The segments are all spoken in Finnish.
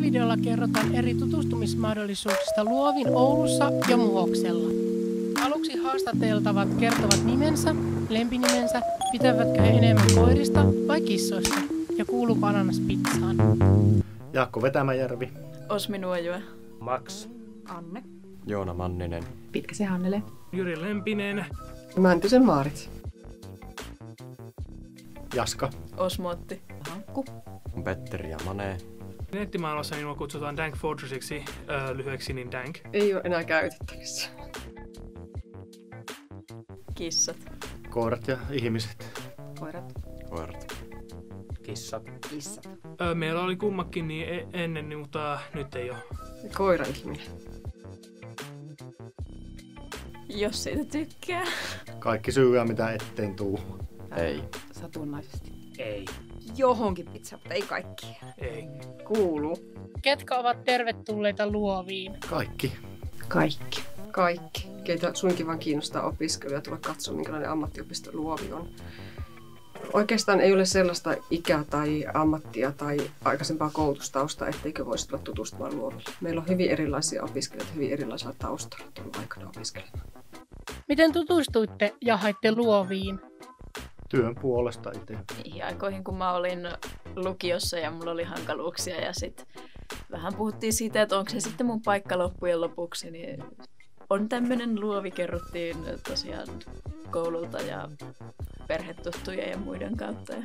videolla kerrotaan eri tutustumismahdollisuuksista Luovin Oulussa ja Muhoksella. Aluksi haastateltavat kertovat nimensä, lempinimensä, pitävätkö he enemmän koirista vai kissoista ja kuuluuko ananas pizzaan. Jaakko Vetämäjärvi. Osmi Nuojoa. Max. Anne. Joona Manninen. Pitkäsen Hannele. Jyri Lempinen. Mäntysen Maarit. Jaska. Osmotti. Hankku. Petteri ja Mane. Nettimaailmassa minua kutsutaan Dank Fortressiksi, äh, lyhyeksi niin Dank. Ei ole enää käytettävissä. Kissat. Koirat ja ihmiset. Koirat. Koirat. Kissat. Kissat. Äh, meillä oli kummakin niin e- ennen, niin, mutta nyt ei ole. Koira-ihminen. Jos siitä tykkää. Kaikki syyä, mitä eteen tuu. Ei. Satunnaisesti. Ei. Johonkin pizza, mutta ei kaikki. Ei. Kuuluu. Ketkä ovat tervetulleita Luoviin? Kaikki. Kaikki. Kaikki. Keitä suinkin vaan kiinnostaa opiskelu ja tulla katsomaan, minkälainen ammattiopisto Luovi on. Oikeastaan ei ole sellaista ikää tai ammattia tai aikaisempaa koulutustausta, etteikö voisi tulla tutustumaan Luoville. Meillä on hyvin erilaisia opiskelijoita, hyvin erilaisilla taustalla tullut aikana opiskelemaan. Miten tutustuitte ja haitte Luoviin? Työn puolesta itse. Niihin aikoihin, kun mä olin lukiossa ja mulla oli hankaluuksia ja sitten vähän puhuttiin siitä, että onko se sitten mun paikka loppujen lopuksi, niin on tämmöinen luovi, kerrottiin tosiaan koululta ja perhetuttujen ja muiden kautta. Ja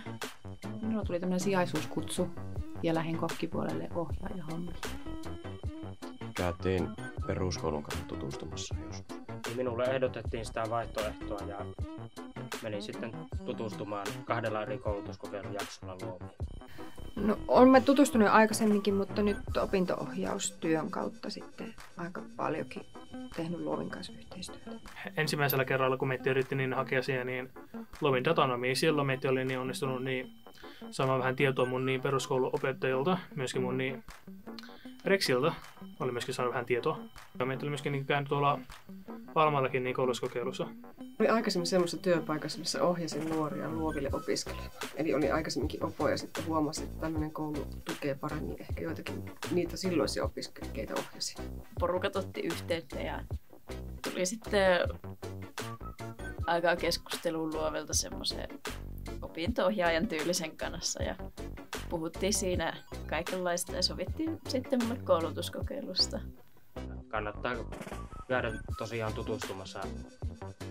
Minulla tuli tämmöinen sijaisuuskutsu ja lähdin kokkipuolelle ohjaaja hommille. Käytiin peruskoulun kanssa tutustumassa joskus. Minulle ehdotettiin sitä vaihtoehtoa ja menin sitten tutustumaan kahdella eri koulutuskokeilujaksolla luoviin. No, olen tutustunut aikaisemminkin, mutta nyt opinto-ohjaustyön kautta sitten aika paljonkin tehnyt Luovin kanssa yhteistyötä. Ensimmäisellä kerralla, kun meitä yritti niin hakea siihen, niin Lovin datanomiin, silloin meitä oli niin onnistunut niin saamaan vähän tietoa mun niin peruskouluopettajilta, myöskin mun niin Rexilta oli myöskin saanut vähän tietoa. Ja meitä oli myöskin niin käynyt tuolla Valmallakin niin koulutuskokeilussa. Olin aikaisemmin semmoisessa työpaikassa, missä ohjasin nuoria luoville opiskelemaan. Eli olin aikaisemminkin opo ja sitten huomasin, että tämmöinen koulu tukee paremmin ehkä joitakin niitä silloisia opiskelijoita, ohjasin. porukat otti yhteyttä ja tuli sitten aikaa keskusteluun luovelta semmoisen opinto-ohjaajan tyylisen kanssa ja puhuttiin siinä kaikenlaista ja sovittiin sitten mulle koulutuskokeilusta. Kannattaa käydä tosiaan tutustumassa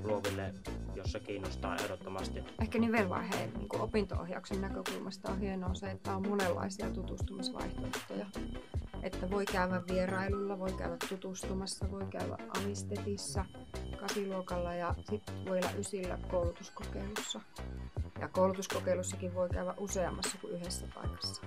luoville, jos se kiinnostaa ehdottomasti. Ehkä nivelvaiheen niin opinto-ohjauksen näkökulmasta on hienoa se, että on monenlaisia tutustumisvaihtoehtoja. Että voi käydä vierailulla, voi käydä tutustumassa, voi käydä amistetissa, kasiluokalla ja sitten voi olla ysillä koulutuskokeilussa. Ja koulutuskokeilussakin voi käydä useammassa kuin yhdessä paikassa.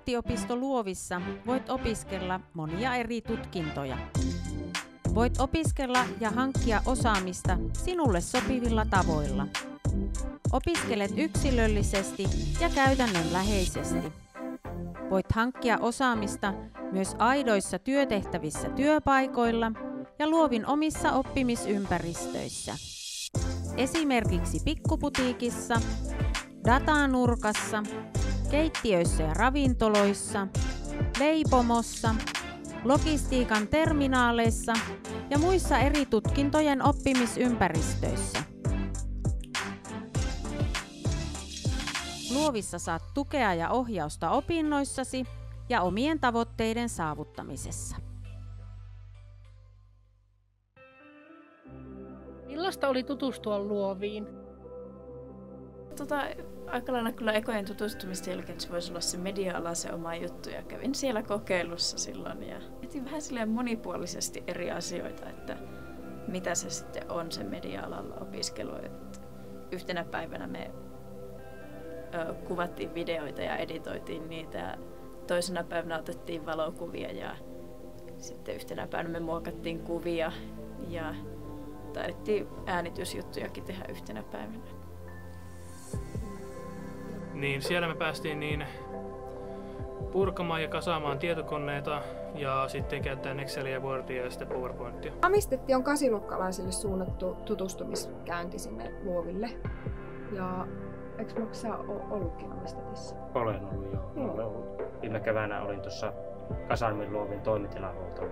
Ammattiopisto Luovissa voit opiskella monia eri tutkintoja. Voit opiskella ja hankkia osaamista sinulle sopivilla tavoilla. Opiskelet yksilöllisesti ja käytännönläheisesti. Voit hankkia osaamista myös aidoissa työtehtävissä työpaikoilla ja luovin omissa oppimisympäristöissä. Esimerkiksi pikkuputiikissa, datanurkassa, keittiöissä ja ravintoloissa, leipomossa, logistiikan terminaaleissa ja muissa eri tutkintojen oppimisympäristöissä. Luovissa saat tukea ja ohjausta opinnoissasi ja omien tavoitteiden saavuttamisessa. Millaista oli tutustua Luoviin? Tota, aika lailla kyllä ekojen tutustumista jälkeen, että se voisi olla se media-ala se oma juttu. Ja kävin siellä kokeilussa silloin ja etin vähän silleen monipuolisesti eri asioita, että mitä se sitten on se media-alalla opiskelu. Et yhtenä päivänä me ö, kuvattiin videoita ja editoitiin niitä. Toisena päivänä otettiin valokuvia ja sitten yhtenä päivänä me muokattiin kuvia ja taidettiin äänitysjuttujakin tehdä yhtenä päivänä. Niin siellä me päästiin niin purkamaan ja kasaamaan tietokoneita ja sitten käyttää Excelia, Wordia ja sitten PowerPointia. Amistetti on kasiluokkalaisille suunnattu tutustumiskäynti sinne luoville. Ja eikö Maksa ole ollutkin Amistetissa? Olen ollut joo. Joo. Olen ollut. Viime keväänä olin tuossa Kasarmin luovin toimitilahuolto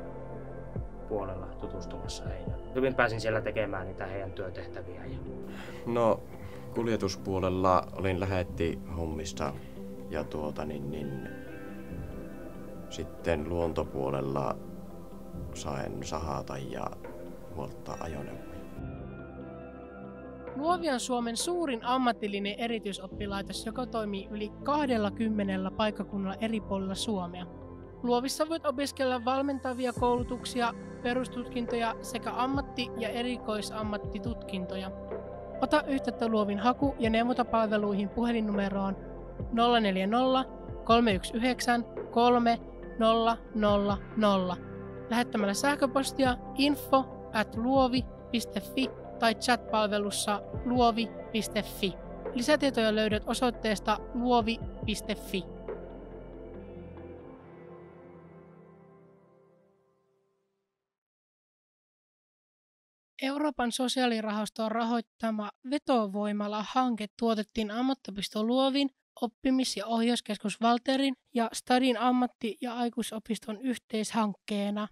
puolella tutustumassa heihin. Hyvin pääsin siellä tekemään niitä heidän työtehtäviä. Ja No, kuljetuspuolella olin lähetti hommista ja tuota niin, niin sitten luontopuolella sain sahata ja huoltaa ajoneuvoja. Luovi on Suomen suurin ammatillinen erityisoppilaitos, joka toimii yli 20 paikkakunnalla eri puolilla Suomea. Luovissa voit opiskella valmentavia koulutuksia, perustutkintoja sekä ammatti- ja erikoisammattitutkintoja. Ota yhteyttä Luovin haku- ja neuvontapalveluihin puhelinnumeroon 040 319 3000 lähettämällä sähköpostia info at luovi.fi tai chat-palvelussa luovi.fi. Lisätietoja löydät osoitteesta luovi.fi. Euroopan sosiaalirahaston rahoittama vetovoimala-hanke tuotettiin ammattiopisto Luovin, oppimis- ja ohjauskeskus Valterin ja Stadin ammatti- ja aikuisopiston yhteishankkeena.